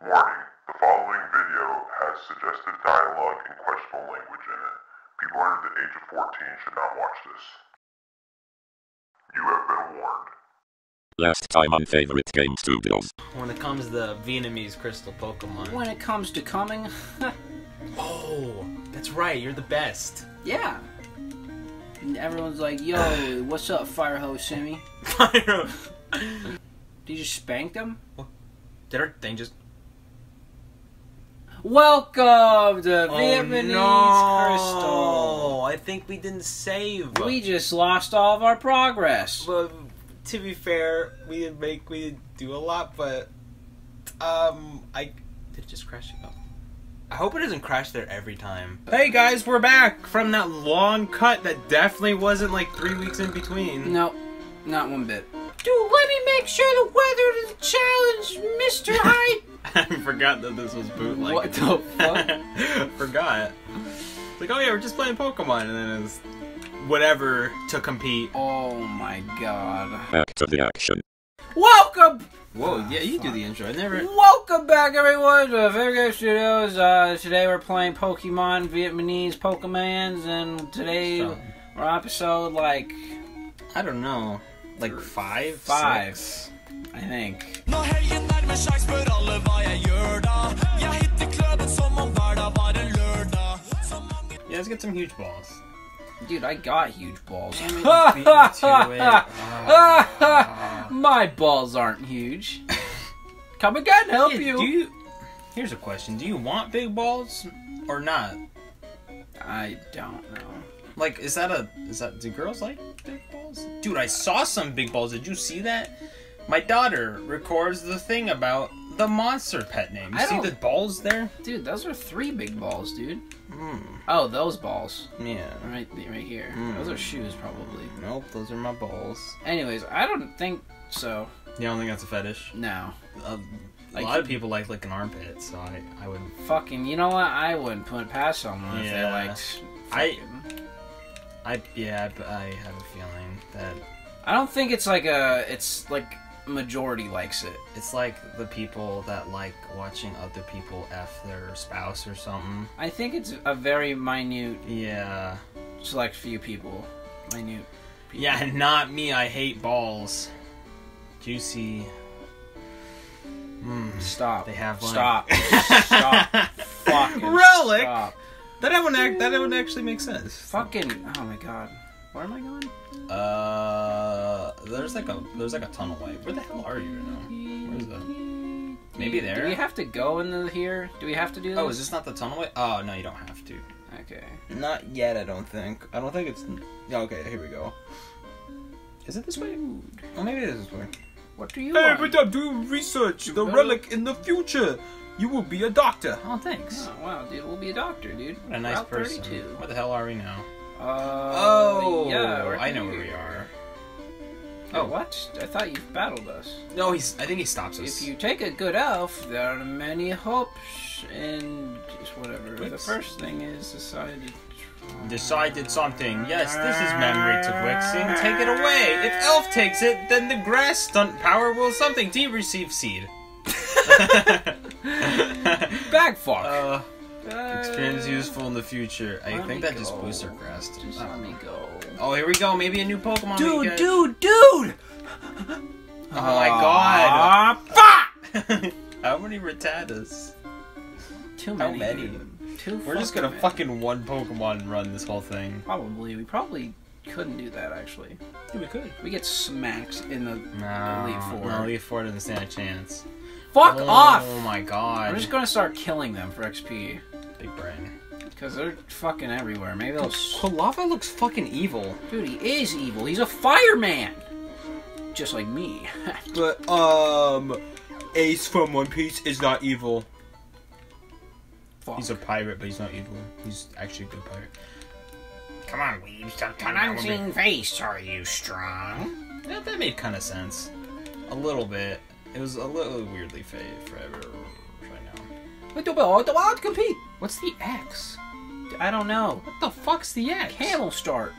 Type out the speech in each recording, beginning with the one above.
Warning, the following video has suggested dialogue and questionable language in it. People under the age of 14 should not watch this. You have been warned. Last time on Favorite Game Studios. When it comes to the Vietnamese crystal Pokemon. When it comes to coming, Oh, that's right. You're the best. yeah. And everyone's like, yo, what's up, Firehose Simmy? Did you just spank them? Did our thing just? Welcome to Oh, Vietnamese no. Crystal. I think we didn't save. We just lost all of our progress. Well, to be fair, we didn't make we didn't do a lot, but um, I did it just crash. Oh. I hope it doesn't crash there every time. Hey guys, we're back from that long cut that definitely wasn't like three weeks in between. No, not one bit. Dude, let me make sure the weather to challenge Mr. Hyde. I forgot that this was bootleg. What the fuck? forgot. It's like, oh yeah, we're just playing Pokemon, and then it's whatever to compete. oh my god. Back to the action. Welcome! Whoa, yeah, you do the intro. I never. Welcome back, everyone, to Favorite Studios. Uh, today we're playing Pokemon Vietnamese Pokemans, and today So, we're episode like I don't know, like five, Five. I think. Når helgen nærmer seg, spør alle hva jeg gjør da. Jeg hitter kløben som om hverdag var en lørdag. Yeah, let's get some huge balls. Dude, I got huge balls. Beat me to it. My balls aren't huge. Come again, help Yeah, you. Do you? Here's a question: Do you want big balls or not? I don't know. Like, is that a is that do girls like big balls? Dude, I saw some big balls. Did you see that? My daughter records the thing about the monster pet name. You I see don't- the balls there? Dude, those are three big balls, dude. Hmm. Oh, those balls. Yeah. Right, right here. Mm. Those are shoes, probably. Nope, those are my balls. Anyways, I don't think so. You don't think that's a fetish? No. A, a Like- lot of people like licking armpits, so I, I would. Fucking, you know what? I wouldn't put it past someone if they Yeah. liked. Fucking- I yeah, I, I have a feeling that I don't think it's like a. It's like majority likes it. it's like the people that like watching other people f their spouse or something. I think it's a very minute, Yeah. select few people. Minute. People. Yeah, not me. I hate balls. Juicy. Mm. Stop. They have one. Stop. Stop. Fucking Relic. Stop. That would act. That would actually make sense. Fucking. Oh my god. Where am I going? Uh, there's like a there's like a tunnel way. Where the hell are you right now? Where's the? Maybe there. Do there. we have to go into here? Do we have to do this? Oh, is this not the tunnel way? Oh no, you don't have to. Okay. Not yet, I don't think. I don't think it's. Yeah, okay, here we go. Is it this way? Oh, maybe it is this way. What do you want? I'm doing research. The relic in the future. You will be a doctor. Oh, thanks. Oh, wow, dude, we'll be a doctor, dude. What a nice Route person. 32. Where the hell are we now? Uh, Oh, yeah, I know where we are. Oh, what? I thought you battled us. No, he's. I think he stops us. If you take a good elf, there are many hopes and just whatever. The first thing is decided. decided something. Yes, this is memory to Gwixing. Take it away. If Elf takes it, then the grass stunt power will something. T receive seed. Bag fuck. uh, Uh, experience useful in the future. I let think me that just boosts our grass. Just let me go. Oh, here we go. Maybe a new Pokemon. Dude, get. dude, dude! Oh my god. Ah, fuck! How many Rattatas? Too How many. many? Too We're just gonna many. fucking one Pokemon run this whole thing. Probably. We probably couldn't do that, actually. Yeah, we could. We get smacked in the No, Elite Four. no, Elite Four doesn't stand a chance. Fuck oh, off! Oh my god. I'm just gonna start killing them for XP. Big brain. Because they're fucking everywhere. Maybe they'll. s- looks fucking evil. Dude, he is evil. He's a fireman! Just like me. But um, Ace from One Piece is not evil. Fuck. He's a pirate, but he's not evil. He's actually a good pirate. Come on, Weeb, stop An unseen face, are you strong? Yeah, that made kind of sense. A little bit. It was a little weirdly faded forever right now. compete. What's the X? I don't know. What the fuck's the X? Camel start.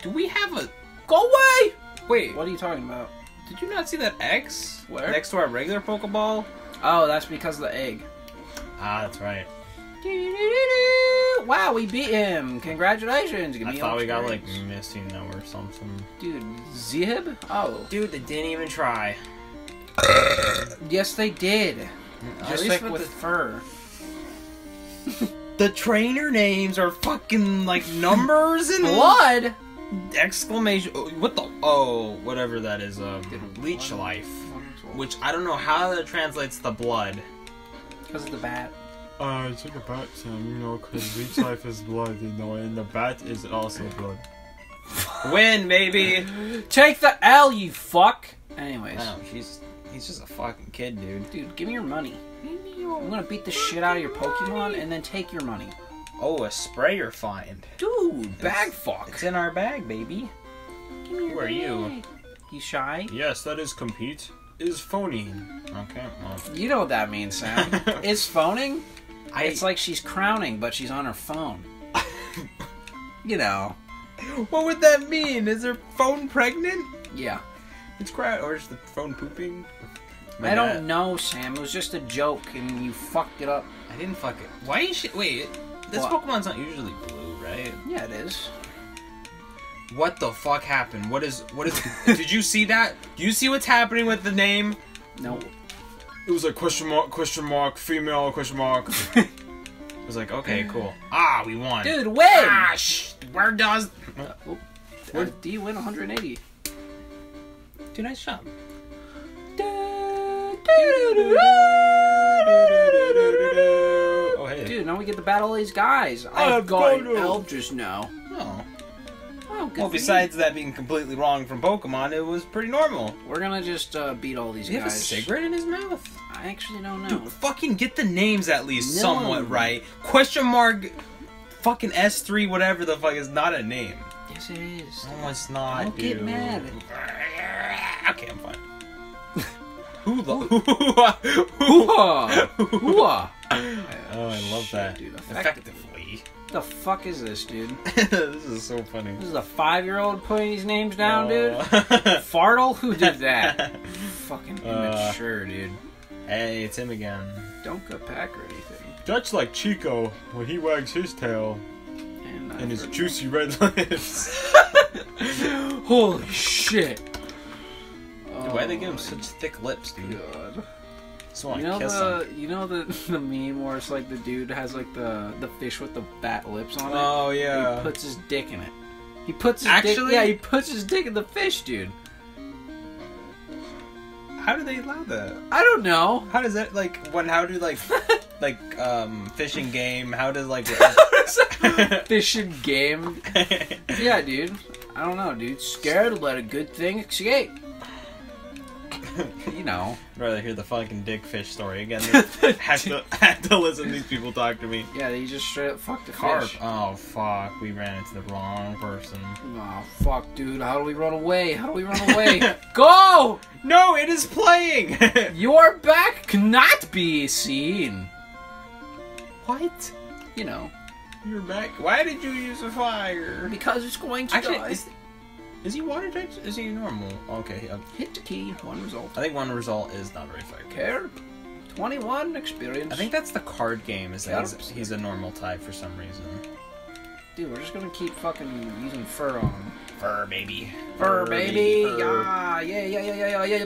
Do we have a? Go away! Wait, What are you talking about? did you not see that X Where? next to our regular Pokeball? Oh, that's because of the egg. Ah, that's right. Wow, we beat him! Congratulations! Give I thought we got like missing them or something. dude Zib. Oh, Dude, they didn't even try. Yes, they did. Just least like with with fur. The trainer names are fucking like numbers and Blood. exclamation. oh, What the? Oh, whatever that is. Um, leech life. Which I don't know how that translates to blood. Because of the bat. Uh, it's like a bat, Sam, you know, because bleach life is blood, you know, and the bat is also blood. Win, baby. Take the L, you fuck. Anyways, No, he's he's just a fucking kid, dude. dude, give me your money. I'm gonna beat the shit out of your Pokemon and then take your money. Oh, a sprayer find. Dude, bag fuck. It's in our bag, baby. Give me your Who are you? bag. You shy? Yes, that is compete. Is phoning. Okay, well, You know what that means, Sam. it's phoning. I, It's like she's crowning, but she's on her phone. you know. what would that mean? Is her phone pregnant? Yeah. It's crowd, or is the phone pooping? My I don't bad. know, Sam. It was just a joke, and you fucked it up. I didn't fuck it. Why is she? Wait, this What? Pokemon's not usually blue, right? Yeah, it is. What the fuck happened? What is? What is? did you see that? Do you see what's happening with the name? No. It was like question mark, question mark, female, question mark. I was like, okay, cool. Ah, we won. Dude, win! Ah, sh- where does? Uh, do you win 180? Nice job. Oh hey. Dude, now we get to battle these guys. I I've got an Bono. Eldris now. Oh. Oh, good Well, you. besides that being completely wrong from Pokemon, it was pretty normal. We're gonna just uh, beat all these he have a guys. cigarette in his mouth? I actually don't know. Dude, fucking get the names at least No. somewhat right. Question mark, fucking S three, whatever the fuck is not a name. Yes, it is. No, it's not. Don't get mad. Who the? Hoo-ha! Hoo-ha! Oh, I love that. dude, Effectively. the fuck is this, dude? this is so funny. This is a five-year-old putting these names down, dude. Uh, Fartle? Who did that? Fucking Uh. immature, dude. hey, it's him again. Don't go pack or anything. That's like Chico when he wags his tail And, uh, and his juicy red lips. Holy shit! Why they give him such thick lips, dude? God. Want You know kiss the him. you know the the meme where it's like the dude has like the the fish with the bat lips on it. Oh yeah. He puts his dick in it. He puts his Actually? dick, yeah, he puts his dick in the fish, dude. How do they allow that? I don't know. How does that like when? How do like like um fishing game? How does like Fishing game. Yeah, dude. I don't know, dude. Scared to let a good thing escape. You know. I'd rather hear the fucking dick fish story again. had to had to listen to these people talk to me. Yeah, they just straight up fucked the Carp. fish. Oh fuck, we ran into the wrong person. Oh fuck, dude. How do we run away? How do we run away? Go! No, it is playing. Your back cannot be seen. what? You know, You're back. Why did you use a fire? because it's going to Actually, die. is, is he water type? Is he normal? Okay, uh, Hit the key. One result. I think one result is not very fair. Care. Twenty-one experience. I think that's the card game. Is that he's, he's a normal type for some reason. dude, we're just gonna keep fucking using fur on him. Fur baby. Fur, baby. fur. Yeah, yeah, yeah, yeah, yeah, yeah.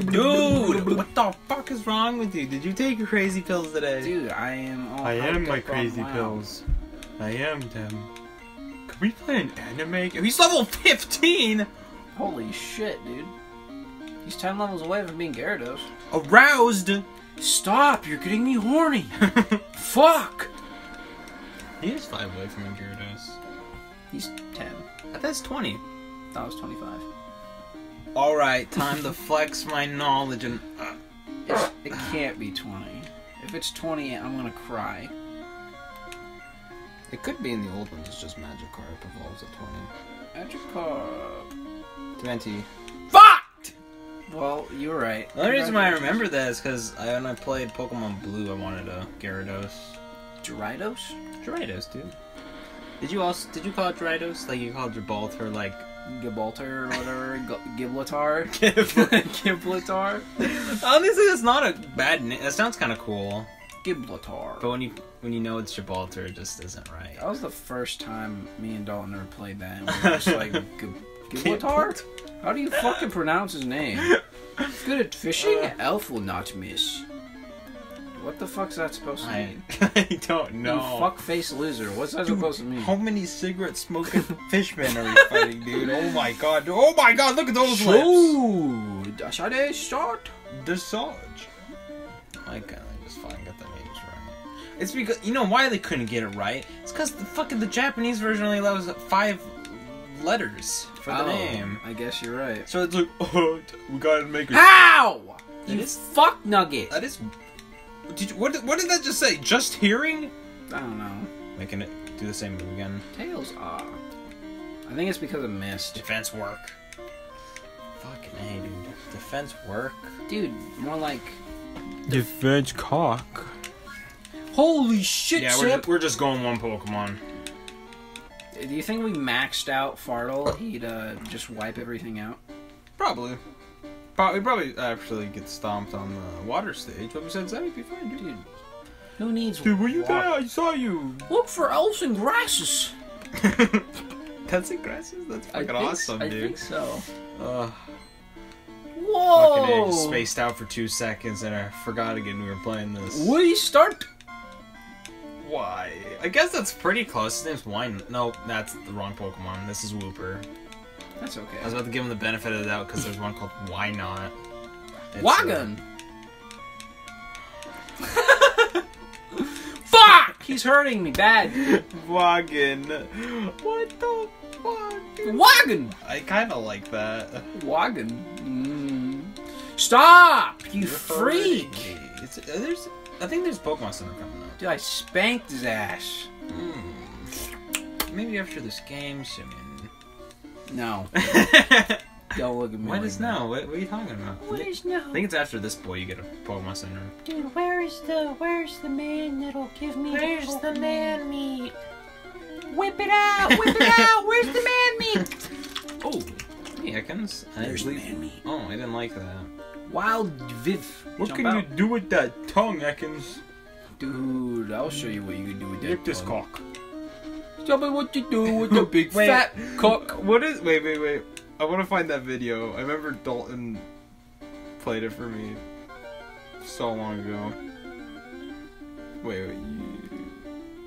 Dude, what the fuck is wrong with you? Did you take your crazy pills today? Dude, I am. All I am hyped my up on crazy WoW. pills. I am them. We play an anime? game? He's level 15! Holy shit, dude. He's ten levels away from being Gyarados. Aroused! Stop! You're getting me horny. Fuck. He is 5 away from a Gyarados. He's ten. That's 20. That was twenty-five. Alright, time to flex my knowledge and. Uh, it can't be 20. If it's 20, I'm gonna cry. It could be in the old ones, it's just Magikarp evolves at Magikarp. 20. 20. Fucked! Well, you're right. The only reason why I remember that is because I, when I played Pokemon Blue, I wanted a Gyarados. Gyarados? Gyarados, dude. Did you also did you call it Gyarados? Like you called Gibraltar like Gibraltar or whatever. G- Gibraltar. Gibraltar. Honestly, that's not a bad name. That sounds kind of cool. Gibraltar. But when you when you know it's Gibraltar, it just isn't right. That was the first time me and Dalton ever played that. And we were just like, Gibraltar? How do you fucking pronounce his name? He's good at fishing? Uh. Elf will not miss. What the fuck's that supposed to I, mean? I don't You know. fuck face loser. What's that supposed to mean? How many cigarette smoking fishmen are you fighting, dude? Oh my god! Oh my god! Look at those lips. So, that's how they start. Desage. I kind uh, of just fucking got the names right. It's because you know why they couldn't get it right. It's because the fucking the Japanese version only allows five letters for the Oh, name. I guess you're right. So it's like, oh, we gotta make it. Ow! That You is- fuck nugget. That is. Did you, what, did- what did that just say? Just hearing? I don't know. Making it do the same move again. Tails ah. I think it's because of mist. Defense work. Fucking A, dude. Defense work. Dude, more like Defense cock. Holy shit, Yeah, we're, Sip! we're just going one Pokemon. Do you think we maxed out Fartle? He'd uh, just wipe everything out? Probably. Probably, probably actually get stomped on the water stage, but besides that, we'd be fine, dude. Dude, who needs Dude, were you wa- there? I saw you. Look for elves and grasses. That's it, grasses? That's I fucking think- awesome, I dude. think so. Ugh. Whoa! Fucking A, spaced out for two seconds and I forgot again we were playing this. We start. Why? I guess that's pretty close. His name's Wine. No, that's the wrong Pokemon. This is Wooper. That's okay. I was about to give him the benefit of the doubt because there's one called Why Not. It's, uh, Wagon. Fuck! He's hurting me bad. Wagon. What the fuck? Wagon. I kind of like that. Wagon. Mm. Stop! You You're freak! It's, uh, there's, I think there's Pokemon Center coming up. Dude, I spanked his ass. Maybe after this game, Simeon. No. Don't look at me. What like is that. now? What, what are you talking about? What is now? I think it's after this boy you get a Pokemon Center. Dude, where is the where's the man that'll give me Where's the, the man meat? Whip it out! Whip it out! Where's the man meat? Oh, hey Ekans. I There's the man meat. Oh, I didn't like that. Wild Viv. What Jump can out. you do with that tongue, Ekans? Dude, I'll show you what you can do with that. Rip this tongue. cock. Tell me what you do with the big Wait. fat cock. What is? Wait, wait, wait. I want to find that video. I remember Dalton played it for me so long ago. Wait, wait. You...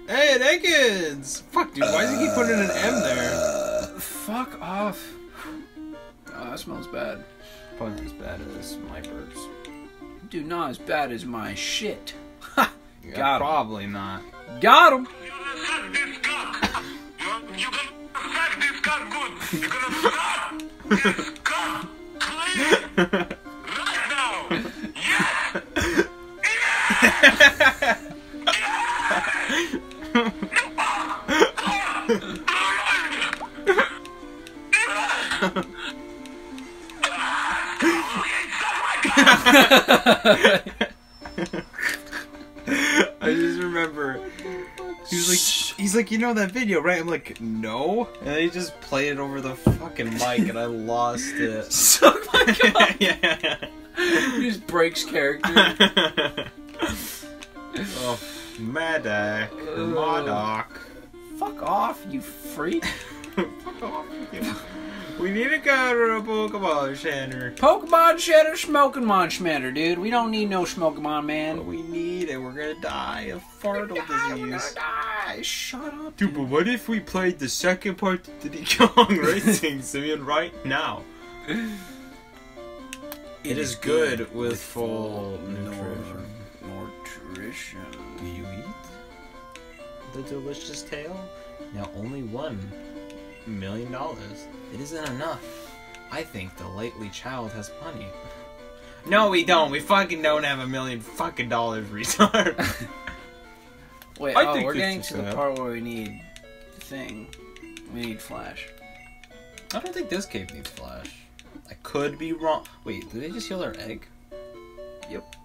Hey, Ekans! Fuck, dude. Why does he keep putting an M there? Fuck off. Oh, that smells bad. Probably not as bad as my burps. Dude, not as bad as my shit. Ha! Yeah, Got him. Probably not. Got him. suck this cock. You're, you're gonna suck this cock good. You're gonna suck this cock clean I just remember he's like he's like you know that video right I'm like no and then he just played it over the fucking mic and I lost it Suck my cock. yeah he just breaks character. oh Madak Madak Fuck off, you freak. Fuck off you. we need to go to a Pokemon Center Pokemon Shatter Smoking Monschmatter, dude. We don't need no but man. we need it we're gonna die of fartle disease die. Shut up. Dude, but what if we played the second part of Diddy Kong Racing, Simeon, right now? It is good with full nutrition. Nutrition. Do you eat the delicious tail? Now only one million dollars. It isn't enough. I think the lately child has money. No, we don't. We fucking don't have a million fucking dollars, retard. Wait, I oh, think we're this getting to the part where we need the thing. We need Flash. I don't think this cave needs flash. I could be wrong. Wait, did they just heal their egg? Yep.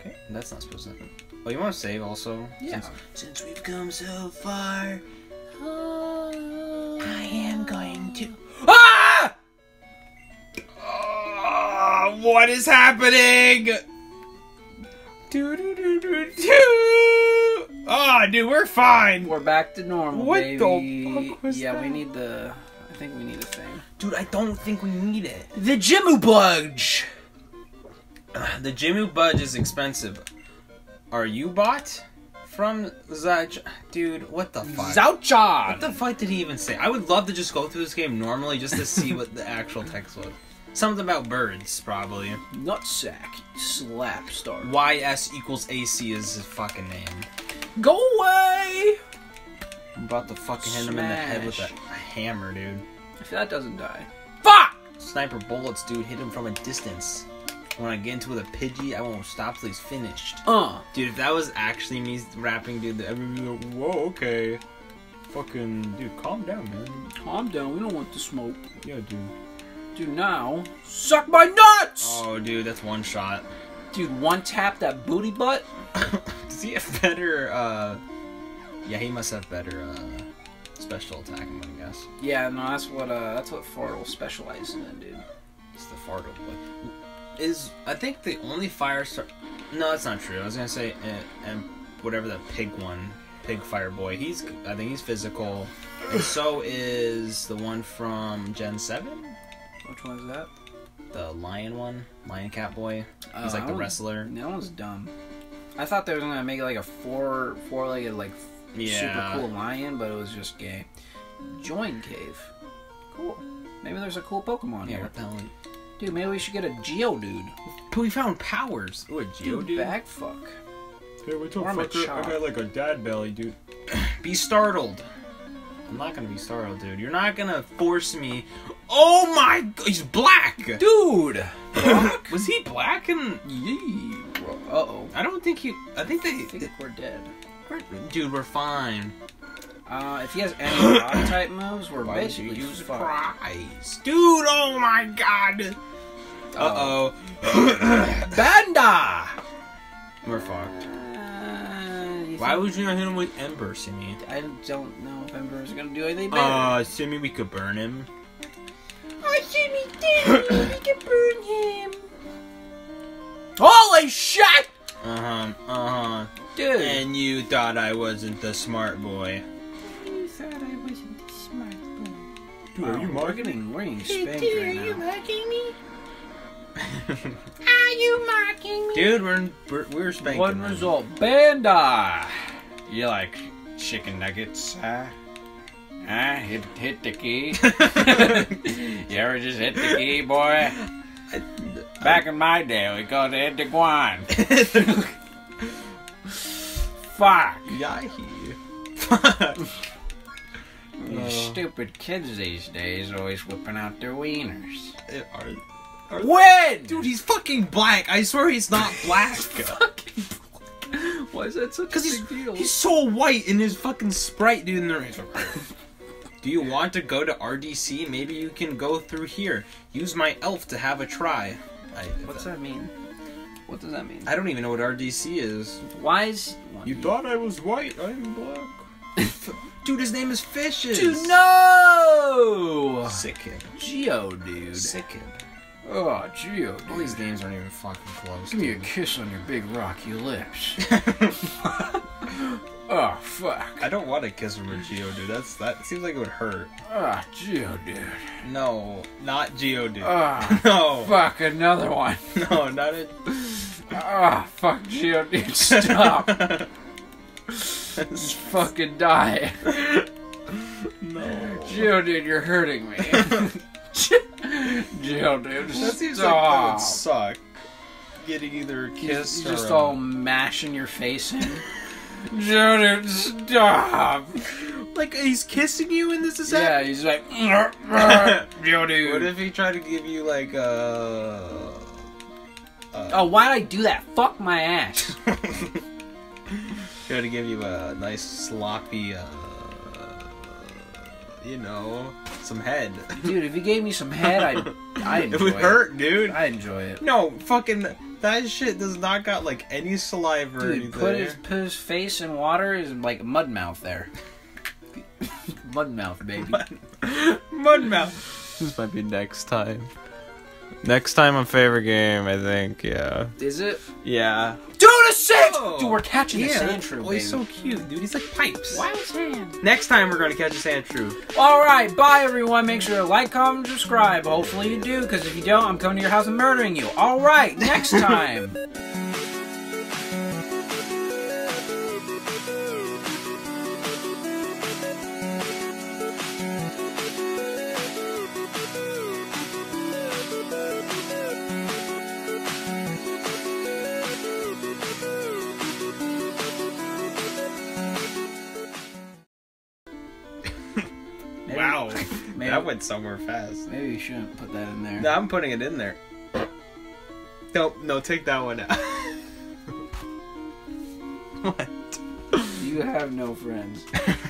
Okay, that's not supposed to happen. Oh, you want to save also? Yeah. Since, since we've come so far. Oh. I am going to. Ah! Oh, what is happening? Do, do, do, do, do. Oh, dude, we're fine. We're back to normal, What baby. the fuck was yeah, we need the. I think we need a thing. Dude, I don't think we need it. The Jimu Budge. The Jimu Budge is expensive. Are you bought from Zach? Dude, what the fuck? What the fuck did he even say? I would love to just go through this game normally just to see what the actual text was. Something about birds, probably. Nutsack. Slap star. YS equals AC is his fucking name. Go away. I'm about to fucking hit him in the head with a, a hammer, dude. If that doesn't die. Fuck! Sniper bullets, dude, hit him from a distance. When I get into with a Pidgey, I won't stop till he's finished. Uh. Dude, if that was actually me rapping, dude, everybody would be like, whoa, okay. Fucking, dude, calm down, man. Calm down. We don't want the smoke. Yeah, dude. Dude, now. Suck my nuts! Oh, dude, that's one shot. Dude, one tap that booty butt. Does he have better, uh... Yeah, he must have better, uh... Special attack, I'm gonna guess. Yeah, no, that's what uh, that's what Fartle specializes in, dude. It's the Fardo boy. Is, I think the only fire star... No, that's not true. I was gonna say, uh, and whatever the pig one, Pig Fire Boy, he's, I think he's physical. And so is the one from Gen 7? Which one's that? The lion one? Lion Cat Boy? He's Uh, like the wrestler. That one's dumb. I thought they were gonna make like a four four legged like Yeah. super cool lion, but it was just gay. Join cave. Cool. Maybe there's a cool Pokemon Yeah, here. hell? Dude, maybe we should get a Geodude. But we found powers. Ooh, a Dude, Geodude? back fuck. Hey, what's up, Or I'm fucker? I got like a dad belly, dude. Be startled. I'm not gonna be startled, dude. You're not gonna force me. Oh my! g- He's black. Dude! Black? Was he black? And Yee. Uh oh. I don't think he. I think they. I they. think we're dead. Dude, we're fine. Uh, if he has any rock type moves, we're Why basically you fucked. dude? Oh my god. Uh oh. Banda! we're fucked. Uh, Why would you not hit him with Ember, Simi? I don't know if Ember is gonna do anything better. Uh, Simi, we could burn him. Oh, Jimmy, Daddy, we can burn him. Holy shit! Uh huh. Uh huh. Dude. And you thought I wasn't the smart boy. You thought I wasn't the smart boy. Dude, are you we're we're getting spanked dude, are right you now. mocking me? Are you mocking me? Dude, we're we're, we're spanking. One him. result. Banda! You like chicken nuggets, huh? Huh? Hit, hit the key? you ever just hit the key, boy? Back in my day, we called it hit the guan. Fuck. Yahi. These uh, stupid kids these days always whipping out their wieners. Eh, are- are When? Dude, he's fucking black. I swear he's not black. Why is that such a Because he's, big deal? he's so white in his fucking sprite, dude. In there. Do you want to go to RDC? Maybe you can go through here. Use my elf to have a try. I, What's that mean? What does that mean? I don't even know what RDC is. Why is You thought I was white? I'm black. Dude, his name is Fishes. Dude, no! Sick kid. Geo, dude. Sick kid. Oh, Geo, All these names aren't even fucking close. Give me a kiss on your big rocky lips. oh, fuck. I don't want to kiss from a Geo, dude. That's that seems like it would hurt. Ah, Geo, dude. No, not Geo, dude. Ah, no, fuck, another one. no, not it. Ah, fuck, Geo, dude. Stop. Just fucking die. no. Geo, dude, you're hurting me. Geo, dude, That seems stop. like that would suck. Getting either a He's, kiss he's or just a- all mashing your face in. Geo, dude, stop. like he's kissing you, and this is Yeah, happening. he's like, dude. What if he tried to give you like a? Oh, why'd I do that? Fuck my ass. Try to give you a nice sloppy, uh, you know, some head. Dude, if you gave me some head, I'd, I'd enjoy it would hurt, dude. I enjoy it. No, fucking that shit does not got like any saliva or Dude, anything. put his, put his face in water is like a mud mouth there. mud mouth, baby. Mudmouth. This might be next time. Next time on favorite game, I think. Yeah. Is it? Yeah. Dude, a sand! Oh. Dude, we're catching a Yeah. Sandshrew, Oh, he's so cute, dude. He's like pipes. Wild sand. Next time we're gonna catch a Sandshrew. All right, bye everyone. Make sure to like, comment, subscribe. Hopefully you do, because if you don't, I'm coming to your house and murdering you. All right, next time. Somewhere fast. maybe you shouldn't put that in there. No, I'm putting it in there. Nope, no, take that one out. what? You have no friends.